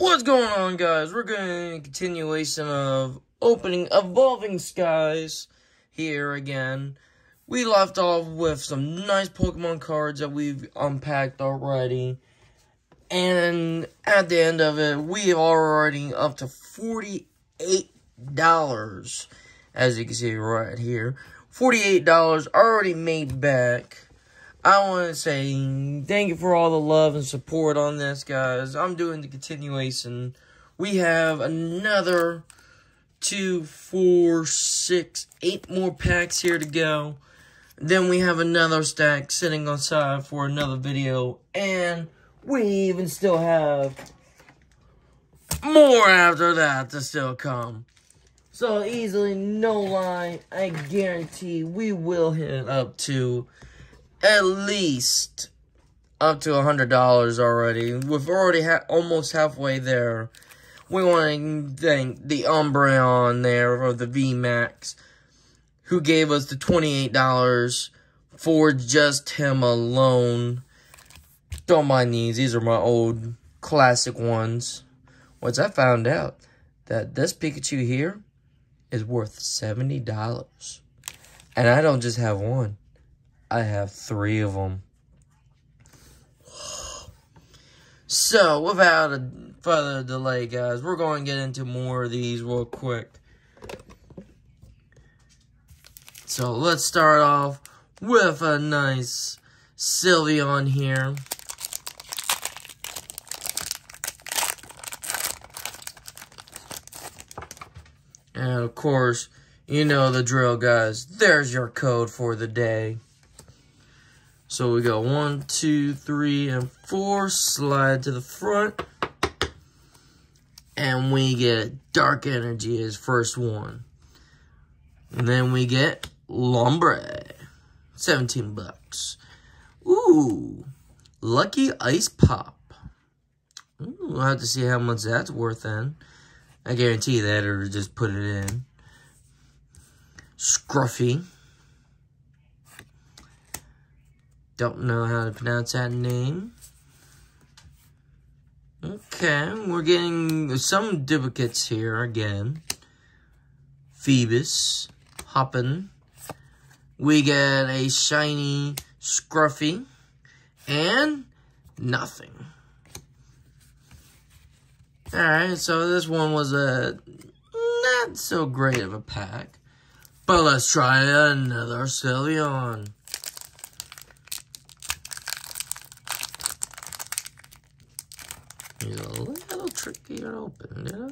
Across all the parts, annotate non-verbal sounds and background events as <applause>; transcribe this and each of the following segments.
What's going on, guys? We're going to continuation of opening Evolving Skies here again. We left off with some nice Pokemon cards that we've unpacked already. And at the end of it, we are already up to $48, as you can see right here. $48 already made back. I want to say thank you for all the love and support on this, guys. I'm doing the continuation. We have another two, four, six, eight more packs here to go. Then we have another stack sitting on side for another video. And we even still have more after that to still come. So easily, no lie, I guarantee we will hit up to at least up to a hundred dollars already. We've already ha almost halfway there. We want to thank the Umbreon there of the VMAX who gave us the twenty-eight dollars for just him alone. Don't mind these; these are my old classic ones. Once I found out that this Pikachu here is worth seventy dollars, and I don't just have one. I have three of them. So, without a further delay, guys, we're going to get into more of these real quick. So, let's start off with a nice Sylveon here. And, of course, you know the drill, guys. There's your code for the day. So we go one, two, three, and four. Slide to the front. And we get Dark Energy as first one. And then we get Lombre. 17 bucks. Ooh. Lucky Ice Pop. Ooh, we'll have to see how much that's worth then. I guarantee that or just put it in. Scruffy. Don't know how to pronounce that name. Okay, we're getting some duplicates here again. Feebas, Hoppin. We get a shiny Scruffy. And nothing. Alright, so this one was a not so great of a pack. But let's try another Sylveon. He's a little tricky to open, you know?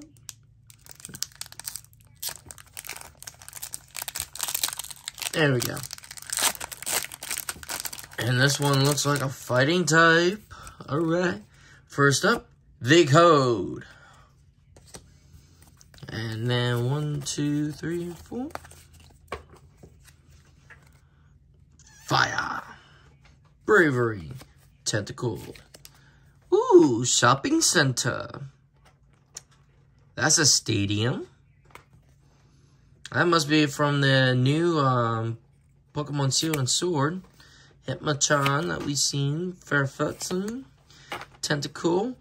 There we go. And this one looks like a fighting type. Alright. First up, the code. And then one, two, three, four. Fire. Bravery. Tentacle. Shopping center. That's a stadium. That must be from the new um, Pokemon Shield and Sword. Hitmonchan that we've seen. Fairfutson. Tentacool.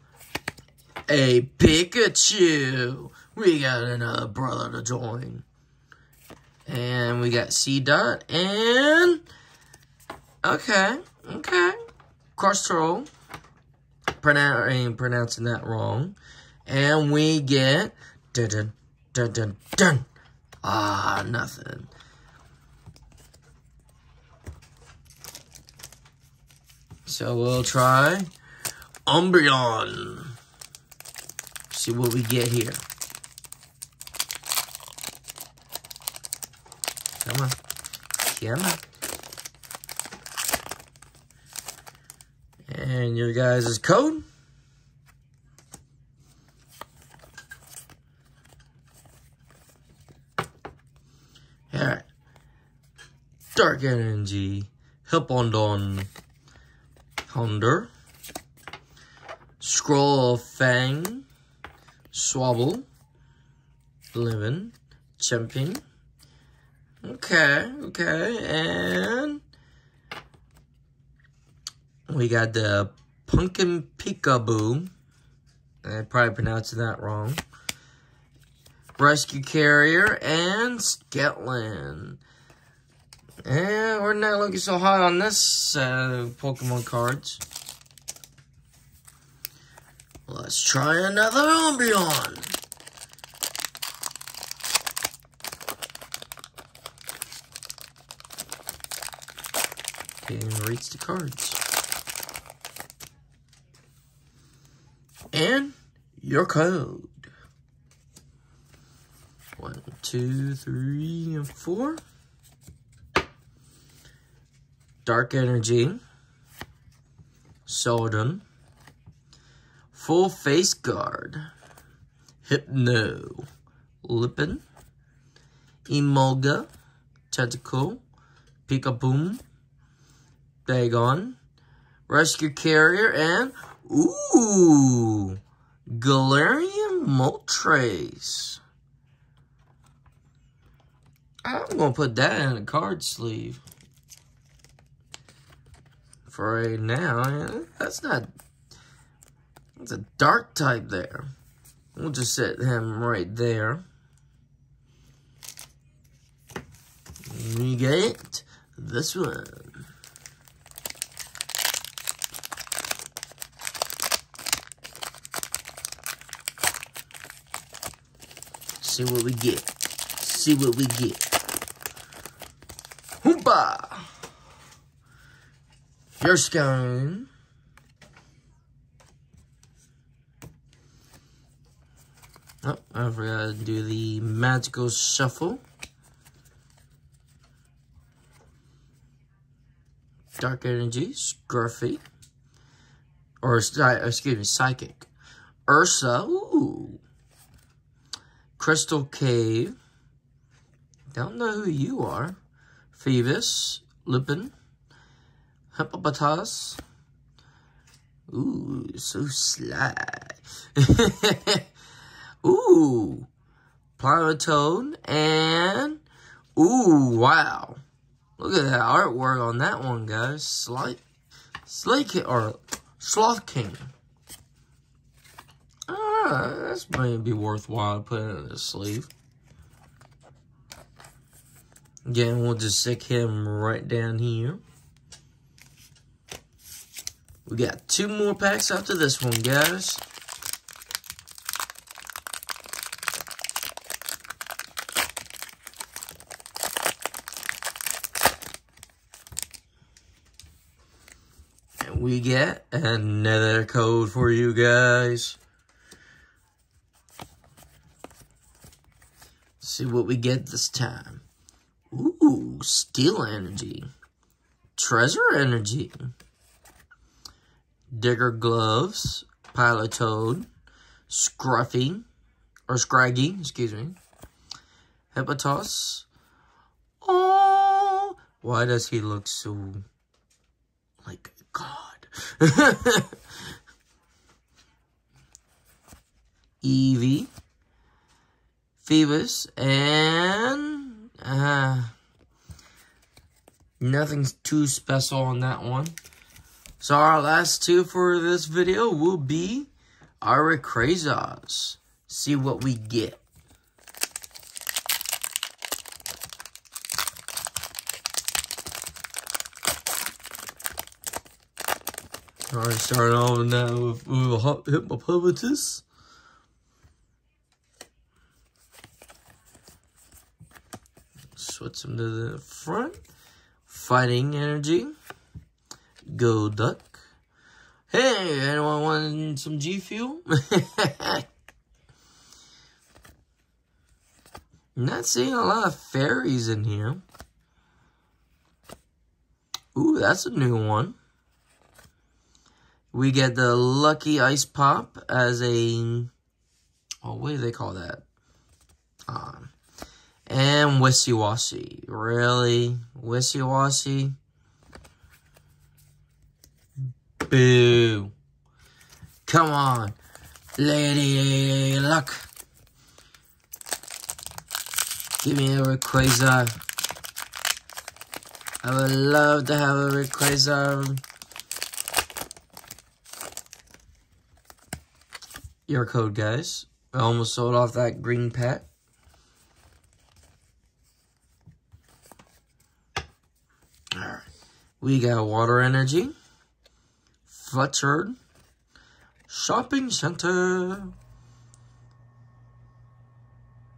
A Pikachu. We got another brother to join. And we got C-Dot. And... Okay. Okay. Cross Troll pronoun I pronouncing that wrong. And we get dun dun dun dun dun. Ah, nothing. So we'll try Umbreon. See what we get here. Come on. Come on. And your guys' code. Alright. Dark Energy. Hippowdon. Honda. Scroll of Fang. Swabble. Living. Champion. Okay, okay, and we got the Pumpkin Peekaboo. I probably pronounced that wrong. Rescue Carrier, and Skeleton. And we're not looking so hot on this uh, Pokemon cards. Let's try another Umbreon. And reads the cards. And your code. One, two, three, and four. Dark Energy. Soldon. Full Face Guard. Hypno. Lippin. Emolga. Tentacle. Pikaboom. Dagon. Rescue Carrier, and Ooh! Galarian Moltres. I'm going to put that in a card sleeve. For right now. That's not... That's a dark type there. We'll just set him right there. We get this one. See what we get. See what we get. Hoompa! Your scone. Oh, I forgot to do the magical shuffle. Dark Energy, Scruffy. Or, excuse me, Psychic. Ursa, ooh. Crystal Cave. Don't know who you are. Feebas, Lupin, Hippopotas. Ooh, so sly. <laughs> ooh, Plutone, and ooh, wow. Look at that artwork on that one, guys. Slate, Slate or Sloth King. Ah, might be worthwhile putting in the sleeve. Again, we'll just stick him right down here. We got two more packs after this one, guys. And we get another code for you guys. See what we get this time. Ooh, Steel Energy. Treasure Energy. Digger Gloves. Palpitoad. Scruffy. Or Scraggy, excuse me. Hippopotas. Oh, why does he look so like God? <laughs> Eevee. Feebas, and uh, nothing's too special on that one. So our last two for this video will be our Rayquazas. See what we get. Alright, starting off now with, with Hippopotamus. Switch him to the front. Fighting energy. Golduck. Hey, anyone want some G Fuel? <laughs> Not seeing a lot of fairies in here. Ooh, that's a new one. We get the Lucky Ice Pop as a... Oh, what do they call that? Um, and Wishiwashi. Really? Wishiwashi? Boo. Come on. Lady Luck. Give me a Rayquaza. I would love to have a Rayquaza. your code, guys. I almost sold off that green We got Water Energy. Fletcher. Shopping Center.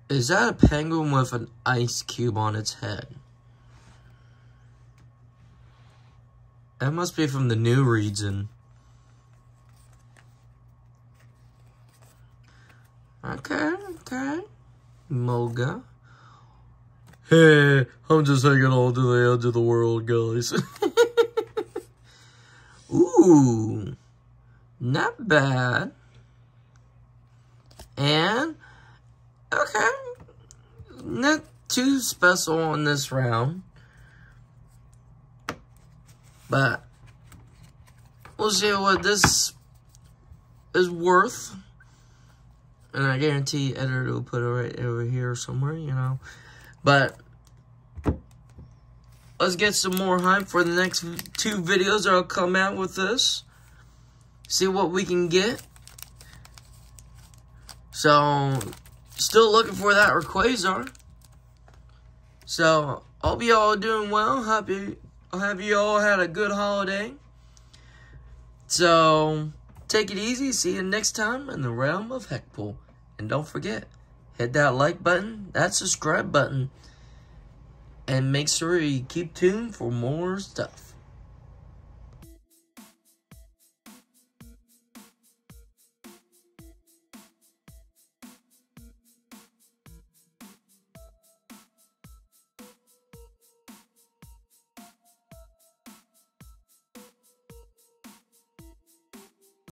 Is that a penguin with an ice cube on its head? That must be from the new region. Okay, okay. Moga. Hey, I'm just hanging on to the edge of the world, guys. <laughs> Ooh, not bad. And, okay, not too special on this round. But, we'll see what this is worth. And I guarantee editor will put it right over here somewhere, you know. But let's get some more hype for the next two videos that will come out with this. See what we can get. So, still looking for that Rayquaza. So, hope you all doing well. Happy, have you all had a good holiday. So, take it easy. See you next time in the realm of Hecpool. And don't forget, hit that like button, that subscribe button, and make sure you keep tuned for more stuff.